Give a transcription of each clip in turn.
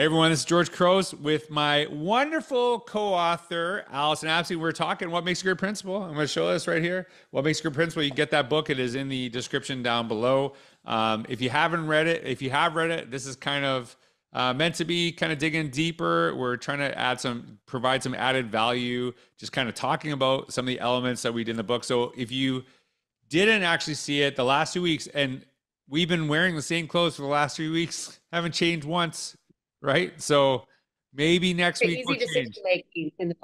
Hey everyone, this is George Couros with my wonderful co-author Allyson Apsey. We're talking what makes a good principal. I'm going to show this right here. What makes a good principal? You get that book. It is in the description down below. Um, if you haven't read it, if you have read it, this is kind of uh, meant to be kind of digging deeper. We're trying to add some, provide some added value, just kind of talking about some of the elements that we did in the book. So if you didn't actually see it the last two weeks, and we've been wearing the same clothes for the last three weeks, haven't changed once right? So maybe next week we'll change.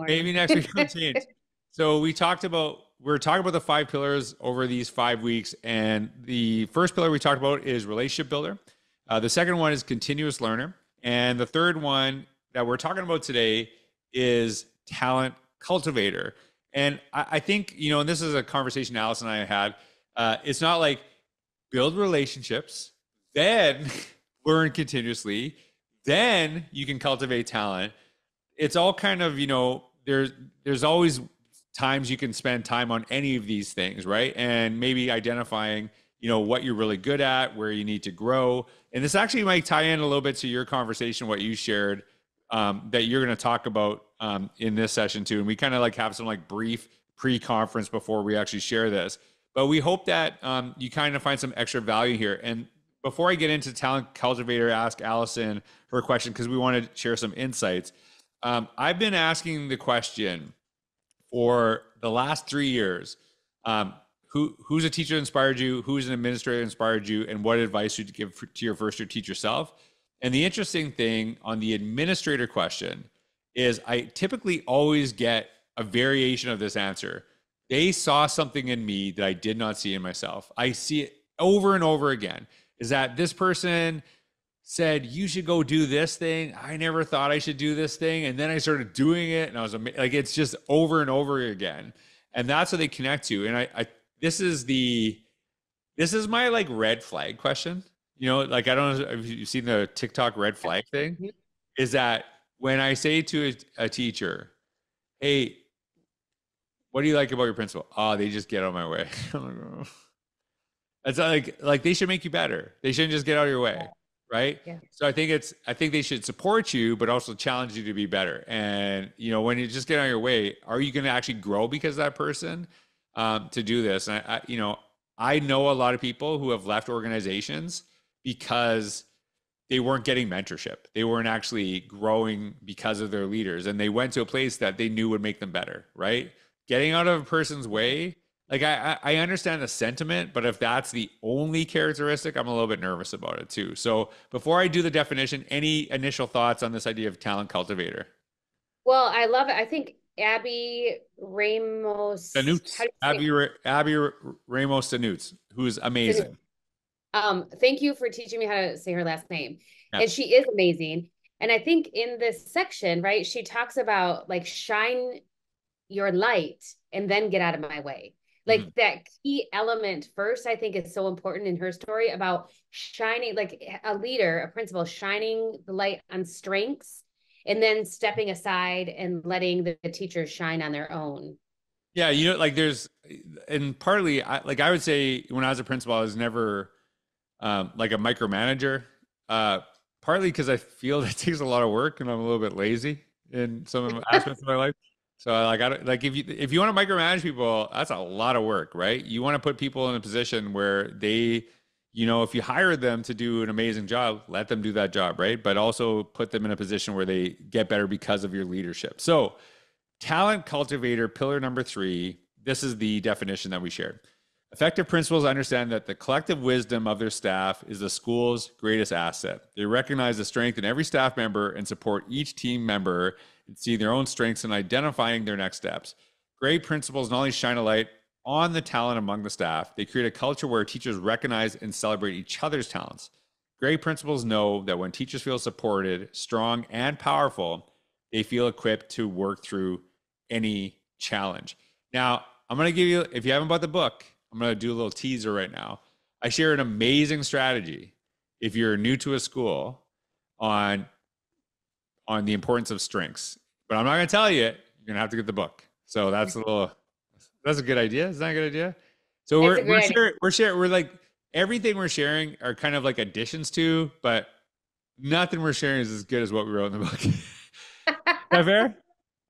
Maybe next week we'll change. So we talked about we're talking about the five pillars over these five weeks, and the first pillar we talked about is relationship builder. Uh, the second one is continuous learner, and the third one that we're talking about today is talent cultivator. And I, I think you know, and this is a conversation Alice and I had. Uh, it's not like build relationships, then learn continuously, then you can cultivate talent. It's all kind of, you know, there's there's always times you can spend time on any of these things, right? And maybe identifying, you know, what you're really good at, where you need to grow. And this actually might tie in a little bit to your conversation, what you shared um, that you're going to talk about um, in this session too. And we kind of like have some like brief pre-conference before we actually share this. But we hope that um, you kind of find some extra value here. And before I get into talent cultivator, ask Allyson her question because we want to share some insights. Um, I've been asking the question for the last three years. Um, who who's a teacher inspired you? Who's an administrator inspired you? And what advice would you give to your first year teach yourself? And the interesting thing on the administrator question is I typically always get a variation of this answer. They saw something in me that I did not see in myself. I see it over and over again is that this person said you should go do this thing. I never thought I should do this thing, and then I started doing it, and I was like, it's just over and over again, and that's what they connect to. And I, I this is the, this is my like red flag question. You know, like I don't know if you've seen the TikTok red flag thing. Mm-hmm. Is that when I say to a, a teacher, "Hey, what do you like about your principal?" Oh, they just get on my way. It's like like they should make you better. They shouldn't just get out of your way, right? Yeah. So I think it's I think they should support you, but also challenge you to be better. And you know, when you just get out of your way, are you going to actually grow because of that person um, to do this? And I, I, you know, I know a lot of people who have left organizations because they weren't getting mentorship. They weren't actually growing because of their leaders, and they went to a place that they knew would make them better. Right? Getting out of a person's way like I, I understand the sentiment, but if that's the only characteristic, I'm a little bit nervous about it too. So before I do the definition, any initial thoughts on this idea of talent cultivator? Well, I love it. I think Abby Ramos. Abby, Abby Ramos Danutz, who's amazing. Um, thank you for teaching me how to say her last name. Yes. And she is amazing. And I think in this section, right, she talks about like shine your light and then get out of my way like mm-hmm. that key element first i think is so important in her story about shining like a leader a principal shining the light on strengths and then stepping aside and letting the, the teachers shine on their own yeah you know like there's and partly I, like i would say when i was a principal i was never um, like a micromanager uh, partly because i feel that takes a lot of work and i'm a little bit lazy in some aspects of my life so like I like if you if you want to micromanage people, that's a lot of work, right? You want to put people in a position where they, you know, if you hire them to do an amazing job, let them do that job, right? But also put them in a position where they get better because of your leadership. So, talent cultivator pillar number 3, this is the definition that we shared. Effective principals understand that the collective wisdom of their staff is the school's greatest asset. They recognize the strength in every staff member and support each team member and see their own strengths and identifying their next steps. Great principals not only shine a light on the talent among the staff, they create a culture where teachers recognize and celebrate each other's talents. Great principals know that when teachers feel supported, strong, and powerful, they feel equipped to work through any challenge. Now, I'm going to give you, if you haven't bought the book, I'm going to do a little teaser right now. I share an amazing strategy if you're new to a school on on the importance of strengths. But I'm not going to tell you. You're going to have to get the book. So that's a little. That's a good idea. Is that a good idea? So we're we're sharing, we're sharing we're like everything we're sharing are kind of like additions to, but nothing we're sharing is as good as what we wrote in the book. is that fair?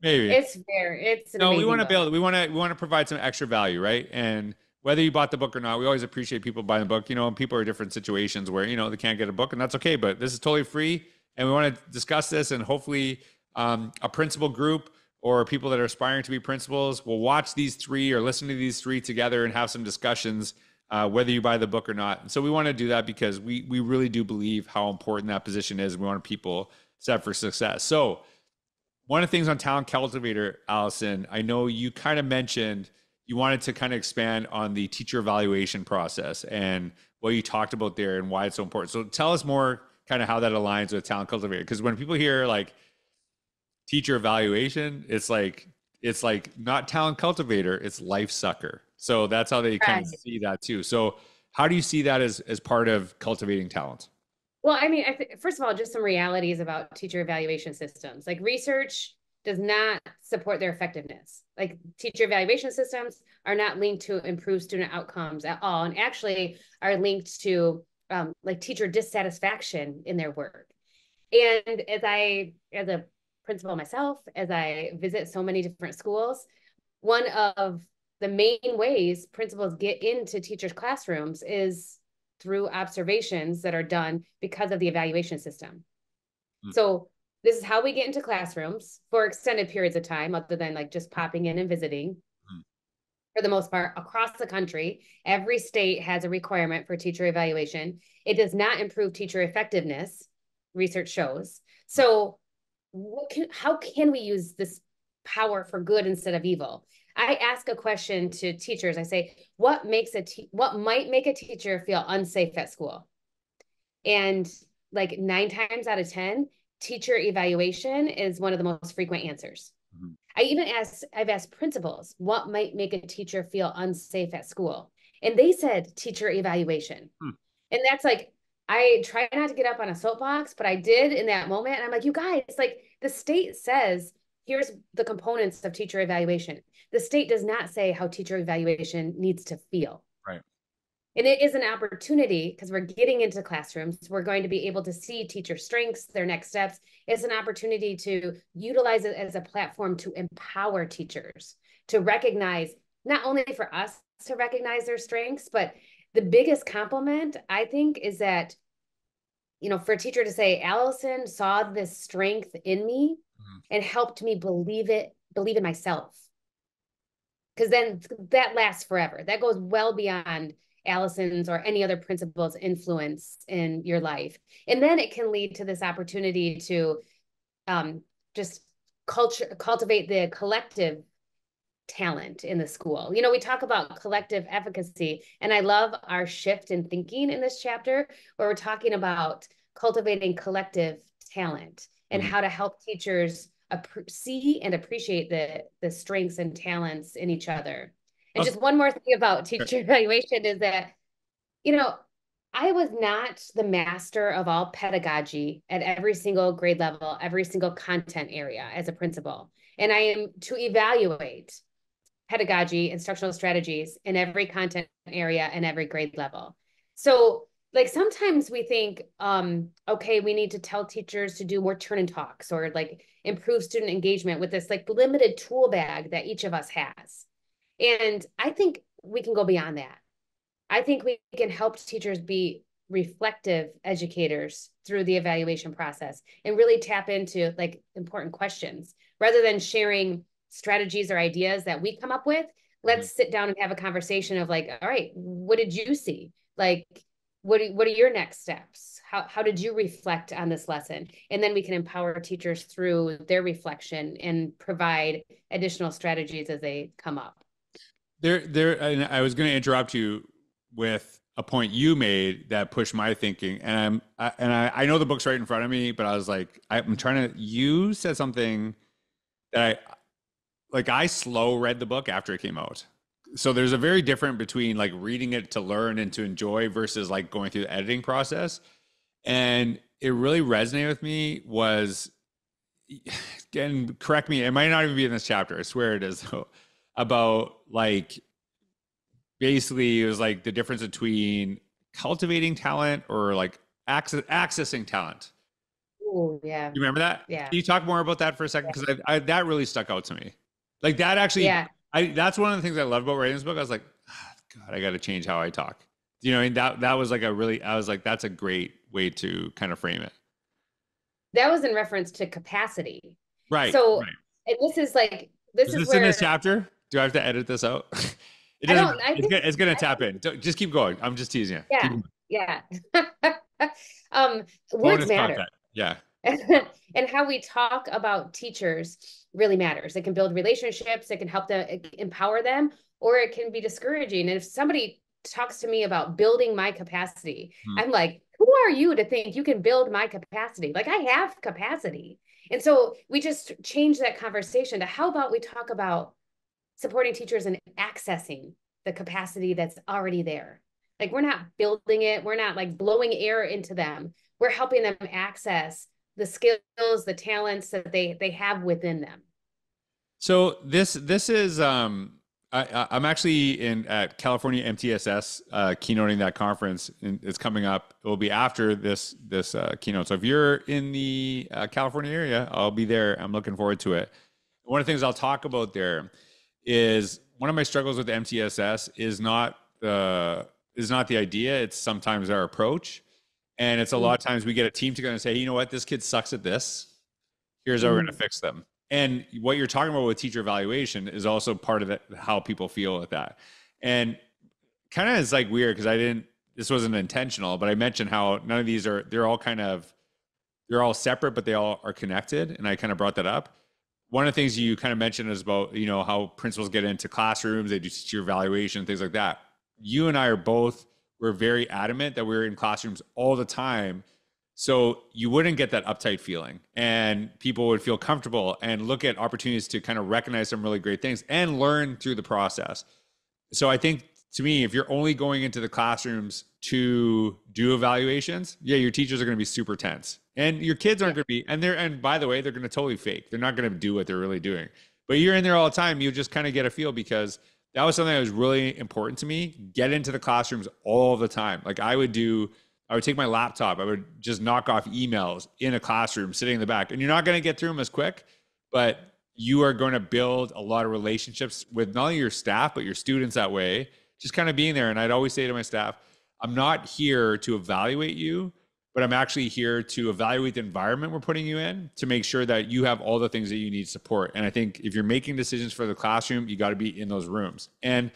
Maybe it's fair. It's no. We want to build. We want to. We want to provide some extra value, right? And whether you bought the book or not, we always appreciate people buying the book. You know, people are in different situations where you know they can't get a book, and that's okay. But this is totally free, and we want to discuss this, and hopefully, um, a principal group or people that are aspiring to be principals will watch these three or listen to these three together and have some discussions, uh, whether you buy the book or not. And so we want to do that because we we really do believe how important that position is. We want people set for success. So one of the things on Talent Cultivator, Allyson, I know you kind of mentioned you wanted to kind of expand on the teacher evaluation process and what you talked about there and why it's so important. So tell us more kind of how that aligns with Talent Cultivator. Because when people hear like teacher evaluation, it's like it's like not talent cultivator, it's life sucker. So that's how they kind of see that too. So how do you see that as as part of cultivating talent? Well, I mean, I th- first of all, just some realities about teacher evaluation systems. Like research does not support their effectiveness. Like teacher evaluation systems are not linked to improve student outcomes at all, and actually are linked to um, like teacher dissatisfaction in their work. And as I, as a principal myself, as I visit so many different schools, one of the main ways principals get into teachers' classrooms is through observations that are done because of the evaluation system. Mm. So this is how we get into classrooms for extended periods of time, other than like just popping in and visiting. For the most part, across the country, every state has a requirement for teacher evaluation. It does not improve teacher effectiveness, research shows. So, what can, how can we use this power for good instead of evil? I ask a question to teachers. I say, what makes a te- what might make a teacher feel unsafe at school? And like nine times out of 10, teacher evaluation is one of the most frequent answers. Mm-hmm. I even asked, I've asked principals, what might make a teacher feel unsafe at school? And they said teacher evaluation. Hmm. And that's like, I try not to get up on a soapbox, but I did in that moment. And I'm like, you guys, like the state says here's the components of teacher evaluation. The state does not say how teacher evaluation needs to feel. And it is an opportunity because we're getting into classrooms. We're going to be able to see teacher strengths, their next steps. It's an opportunity to utilize it as a platform to empower teachers to recognize not only for us to recognize their strengths, but the biggest compliment I think is that, you know, for a teacher to say, Allyson saw this strength in me mm-hmm. and helped me believe it, believe in myself. Because then that lasts forever. That goes well beyond Allyson's or any other principal's influence in your life. And then it can lead to this opportunity to um, just culture, cultivate the collective talent in the school. You know, we talk about collective efficacy, and I love our shift in thinking in this chapter where we're talking about cultivating collective talent and mm-hmm. how to help teachers see and appreciate the the strengths and talents in each other. And just one more thing about teacher evaluation is that, you know, I was not the master of all pedagogy at every single grade level, every single content area as a principal. And I am to evaluate pedagogy, instructional strategies in every content area and every grade level. So like sometimes we think um okay we need to tell teachers to do more turn and talks or like improve student engagement with this like limited tool bag that each of us has and i think we can go beyond that. I think we can help teachers be reflective educators through the evaluation process and really tap into like important questions. Rather than sharing strategies or ideas that we come up with let's mm-hmm. sit down and have a conversation of like all right what did you see? Like what are, what are your next steps? How, how did you reflect on this lesson? And then we can empower teachers through their reflection and provide additional strategies as they come up there there i was going to interrupt you with a point you made that pushed my thinking and i'm I, and I, I know the book's right in front of me but i was like i'm trying to you said something that i like i slow read the book after it came out. So there's a very different between like reading it to learn and to enjoy versus like going through the editing process. And it really resonated with me was and correct me it might not even be in this chapter i swear it is about like basically it was like the difference between cultivating talent or like access, accessing talent Oh yeah. You remember that? Yeah. Can you talk more about that for a second? Because I, I, that really stuck out to me. Like that actually. Yeah. I that's one of the things I love about writing this book. I was like, oh, God, I got to change how I talk. You know, and that that was like a really. I was like, that's a great way to kind of frame it. That was in reference to capacity. Right. So, right. and this is like this is, is this where, in this chapter? Do I have to edit this out? It. I don't, I it's, gonna, it's gonna tap in. Just keep going. I'm just teasing you. Yeah. Yeah. um, words matter. Content. Yeah. and how we talk about teachers really matters. It can build relationships. It can help them empower them, or it can be discouraging. And if somebody talks to me about building my capacity, hmm. I'm like, who are you to think you can build my capacity? Like I have capacity. And so we just change that conversation to how about we talk about supporting teachers and accessing the capacity that's already there. Like we're not building it, we're not like blowing air into them. We're helping them access the skills, the talents that they they have within them. So this this is um I, am actually in at California MTSS uh, keynoting that conference. It's coming up. It will be after this this uh, keynote. So if you're in the uh, California area, I'll be there. I'm looking forward to it. One of the things I'll talk about there is one of my struggles with MTSS is not the is not the idea. It's sometimes our approach, and it's a lot of times we get a team together and say, you know what, this kid sucks at this. Here's how we're going to mm-hmm. fix them. And what you're talking about with teacher evaluation is also part of how people feel with that. And kind of is like weird because I didn't. This wasn't intentional, but I mentioned how none of these are. They're all kind of they're all separate, but they all are connected. And I kind of brought that up one of the things you kind of mentioned is about you know how principals get into classrooms they do teacher evaluation things like that. You and i are both we're very adamant that we're in classrooms all the time so you wouldn't get that uptight feeling and people would feel comfortable and look at opportunities to kind of recognize some really great things and learn through the process. So i think to me if you're only going into the classrooms to do evaluations yeah your teachers are going to be super tense and your kids aren't going to be, and they're, and by the way, they're going to totally fake. They're not going to do what they're really doing. But you're in there all the time. You just kind of get a feel because that was something that was really important to me. Get into the classrooms all the time. Like I would do, I would take my laptop, I would just knock off emails in a classroom sitting in the back. And you're not going to get through them as quick, but you are going to build a lot of relationships with not only your staff, but your students that way. Just kind of being there. And I'd always say to my staff, I'm not here to evaluate you but I'm actually here to evaluate the environment we're putting you in to make sure that you have all the things that you need support. And I think if you're making decisions for the classroom, you got to be in those rooms. And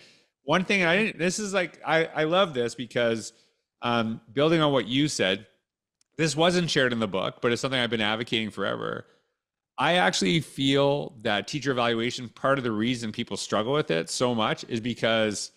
one thing I didn't, this is like, I, I love this because um, building on what you said, this wasn't shared in the book, but it's something I've been advocating forever. I actually feel that teacher evaluation, part of the reason people struggle with it so much is because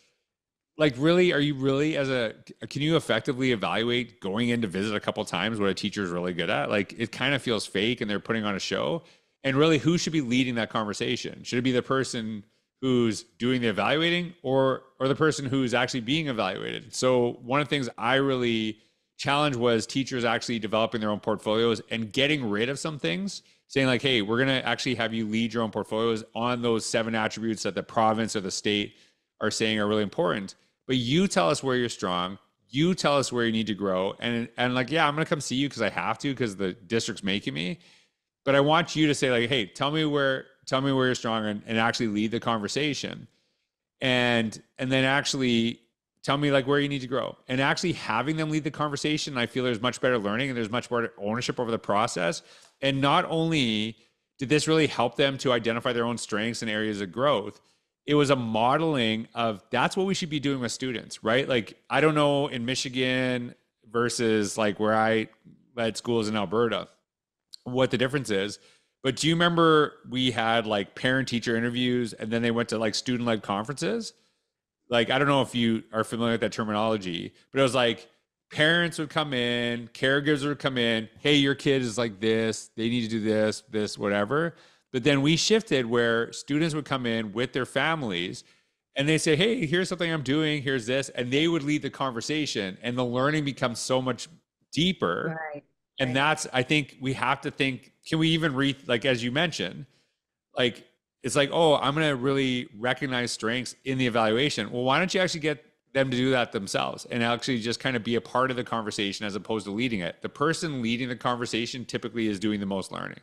like really are you really as a can you effectively evaluate going in to visit a couple times what a teacher is really good at? Like it kind of feels fake and they're putting on a show. And really who should be leading that conversation? Should it be the person who's doing the evaluating or or the person who's actually being evaluated? So one of the things i really challenge was teachers actually developing their own portfolios and getting rid of some things saying like hey we're going to actually have you lead your own portfolios on those seven attributes that the province or the state are saying are really important but you tell us where you're strong. You tell us where you need to grow. And and like yeah i'm gonna come see you because i have to because the district's making me. But i want you to say like hey tell me where tell me where you're strong and, and actually lead the conversation. And and then actually tell me like where you need to grow. And actually having them lead the conversation i feel there's much better learning and there's much more ownership over the process. And not only did this really help them to identify their own strengths and areas of growth it was a modeling of that's what we should be doing with students, right? Like, I don't know in Michigan versus like where I led schools in Alberta, what the difference is. But do you remember we had like parent teacher interviews and then they went to like student led conferences? Like, I don't know if you are familiar with that terminology, but it was like parents would come in, caregivers would come in. Hey, your kid is like this. They need to do this, this, whatever. But then we shifted where students would come in with their families and they say, Hey, here's something I'm doing, here's this. And they would lead the conversation and the learning becomes so much deeper. Right. And right. that's, I think we have to think, can we even read, like, as you mentioned, like, it's like, oh, I'm going to really recognize strengths in the evaluation. Well, why don't you actually get them to do that themselves and actually just kind of be a part of the conversation as opposed to leading it. The person leading the conversation typically is doing the most learning.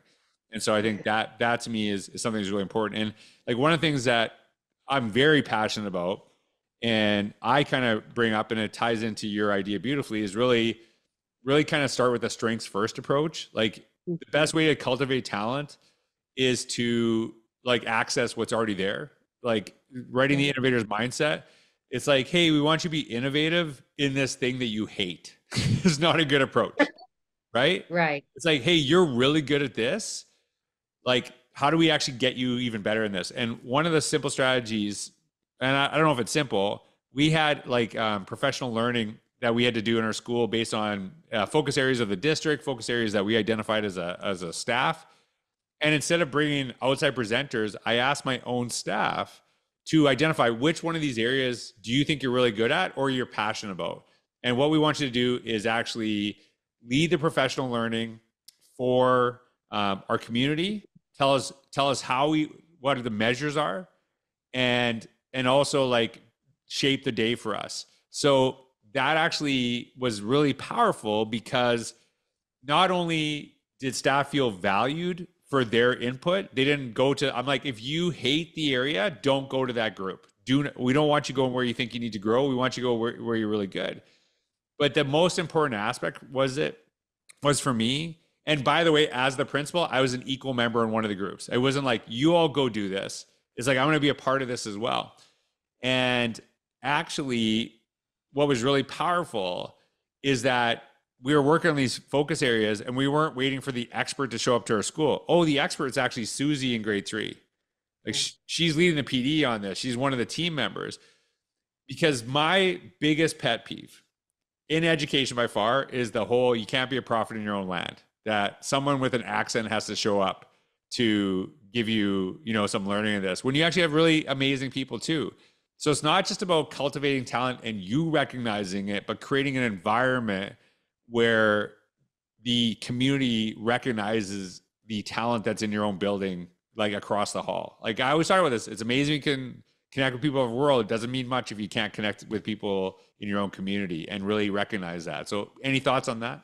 And so I think that that to me is, is something that's really important. And like one of the things that I'm very passionate about and I kind of bring up and it ties into your idea beautifully is really really kind of start with a strengths first approach. Like the mm-hmm. best way to cultivate talent is to like access what's already there. Like writing the innovator's mindset. It's like, hey, we want you to be innovative in this thing that you hate. it's not a good approach. Right? Right. It's like, hey, you're really good at this. Like, how do we actually get you even better in this? And one of the simple strategies, and I, I don't know if it's simple, we had like um, professional learning that we had to do in our school based on uh, focus areas of the district, focus areas that we identified as a as a staff. And instead of bringing outside presenters, I asked my own staff to identify which one of these areas do you think you're really good at or you're passionate about. And what we want you to do is actually lead the professional learning for um, our community. Tell us tell us how we what the measures are, and and also like shape the day for us. So that actually was really powerful because not only did staff feel valued for their input, they didn't go to. I'm like, if you hate the area, don't go to that group. Do we don't want you going where you think you need to grow. We want you to go where, where you're really good. But the most important aspect was it was for me. And by the way, as the principal, I was an equal member in one of the groups. It wasn't like you all go do this. It's like I'm going to be a part of this as well. And actually, what was really powerful is that we were working on these focus areas and we weren't waiting for the expert to show up to our school. Oh, the expert is actually Susie in grade three. Like she's leading the PD on this. She's one of the team members. Because my biggest pet peeve in education by far is the whole you can't be a prophet in your own land. That someone with an accent has to show up to give you, you know, some learning in this. When you actually have really amazing people too. So it's not just about cultivating talent and you recognizing it, but creating an environment where the community recognizes the talent that's in your own building, like across the hall. Like I always talk about this. It's amazing you can connect with people of the world. It doesn't mean much if you can't connect with people in your own community and really recognize that. So any thoughts on that?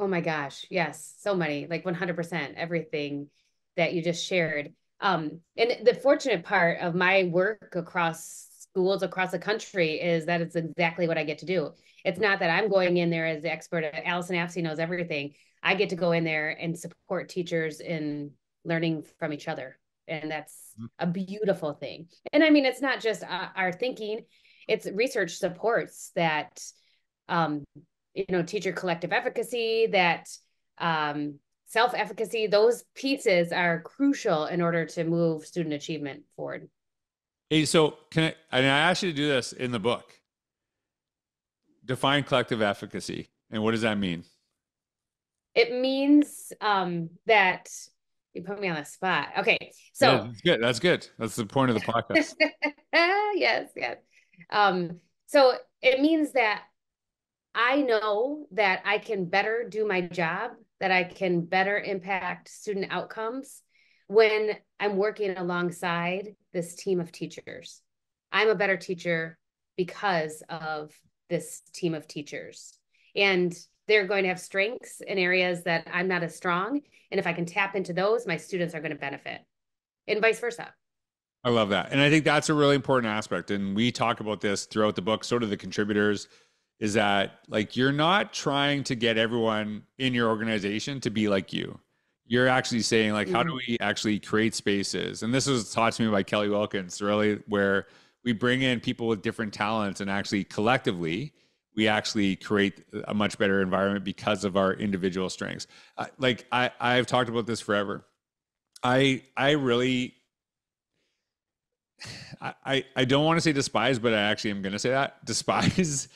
Oh my gosh. Yes. So many, like 100%, everything that you just shared. Um, and the fortunate part of my work across schools across the country is that it's exactly what I get to do. It's not that I'm going in there as the expert. Allyson Apsey knows everything. I get to go in there and support teachers in learning from each other. And that's mm-hmm. a beautiful thing. And I mean, it's not just uh, our thinking, it's research supports that, um, you know, teacher collective efficacy, that um, self efficacy, those pieces are crucial in order to move student achievement forward. Hey, so can I? I, mean, I asked you to do this in the book. Define collective efficacy, and what does that mean? It means um, that you put me on the spot. Okay, so yeah, that's good. That's good. That's the point of the podcast. yes, yes. Um, so it means that I know that I can better do my job, that I can better impact student outcomes when I'm working alongside this team of teachers. I'm a better teacher because of this team of teachers. And they're going to have strengths in areas that I'm not as strong. And if I can tap into those, my students are going to benefit and vice versa. I love that. And I think that's a really important aspect. And we talk about this throughout the book, sort of the contributors is that like you're not trying to get everyone in your organization to be like you. You're actually saying like how do mm-hmm. we actually create spaces? And this was taught to me by kelly wilkins really where we bring in people with different talents and actually collectively we actually create a much better environment because of our individual strengths. Uh, like i i've talked about this forever. I i really I, I don't want to say despise, but I actually am going to say that. Despise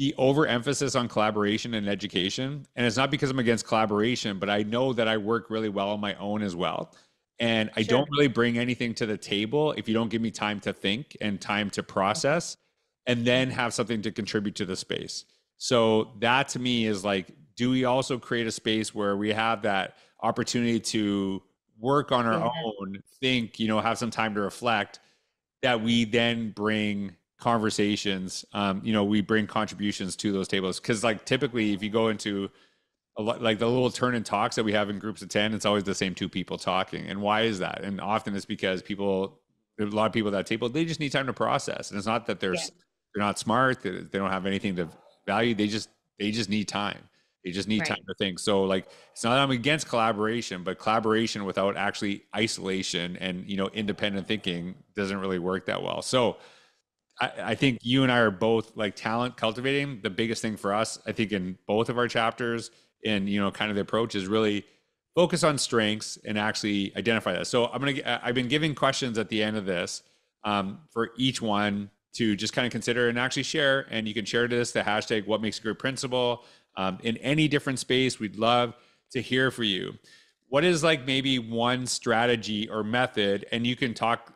the overemphasis on collaboration and education. And it's not because I'm against collaboration, but I know that I work really well on my own as well. And I sure. don't really bring anything to the table if you don't give me time to think and time to process and then have something to contribute to the space. So that to me is like, do we also create a space where we have that opportunity to work on our own, think, you know, have some time to reflect that we then bring conversations, um, you know, we bring contributions to those tables. Cause like typically if you go into a lot, like the little turn and talks that we have in groups of 10, it's always the same two people talking. And why is that? And often it's because people, a lot of people at that table, they just need time to process. And it's not that they're, yeah. they're not smart, they, they don't have anything to value. They just, they just need time. They just need right. time to think. So like it's not that I'm against collaboration, but collaboration without actually isolation and you know independent thinking doesn't really work that well. So I, think you and I are both like talent cultivating. The biggest thing for us, I think, in both of our chapters, and you know, kind of the approach is really focus on strengths and actually identify that. So I'm gonna I've been giving questions at the end of this um, for each one to just kind of consider and actually share. And you can share this the hashtag What Makes a Great Principal um, in any different space. We'd love to hear for you. What is like maybe one strategy or method? And you can talk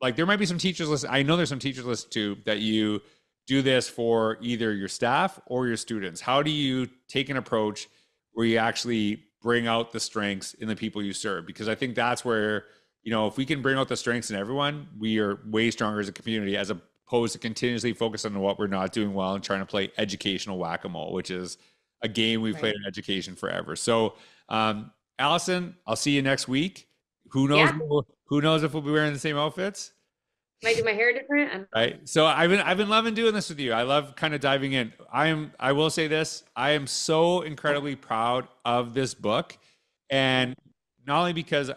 like there might be some teachers listen. I know there's some teachers listen too that you do this for either your staff or your students. How do you take an approach where you actually bring out the strengths in the people you serve? Because I think that's where you know if we can bring out the strengths in everyone, we are way stronger as a community as opposed to continuously focus on what we're not doing well and trying to play educational whack-a-mole, which is a game we've right. played in education forever. So, um, Allyson, I'll see you next week. Who knows? Yeah. Who knows if we'll be wearing the same outfits? Might do my hair different. Right. So I've been I've been loving doing this with you. I love kind of diving in. I am I will say this. I am so incredibly proud of this book, and not only because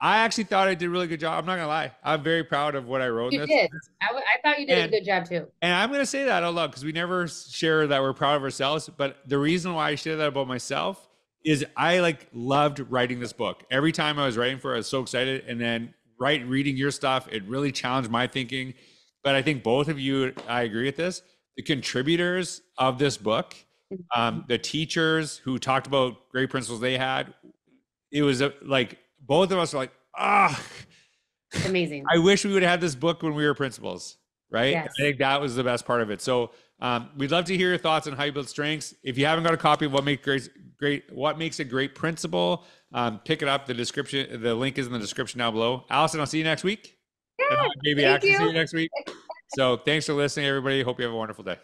I actually thought I did a really good job. I'm not gonna lie. I'm very proud of what I wrote. You did. I, w- I thought you did and, a good job too. And I'm gonna say that out loud because we never share that we're proud of ourselves. But the reason why I share that about myself is I like loved writing this book. Every time I was writing for it, I was so excited. And then right reading your stuff, it really challenged my thinking. But I think both of you, I agree with this. The contributors of this book, um, the teachers who talked about great principals they had, it was a, like both of us were like, ah, oh, amazing. I wish we would have had this book when we were principals, right? Yes. I think that was the best part of it. So um, we'd love to hear your thoughts on how you build strengths. If you haven't got a copy of what makes great, great what makes a great principal, um, pick it up. The description, the link is in the description down below. Allyson, I'll see you next week. Yeah, maybe actually see you next week. So thanks for listening, everybody. Hope you have a wonderful day.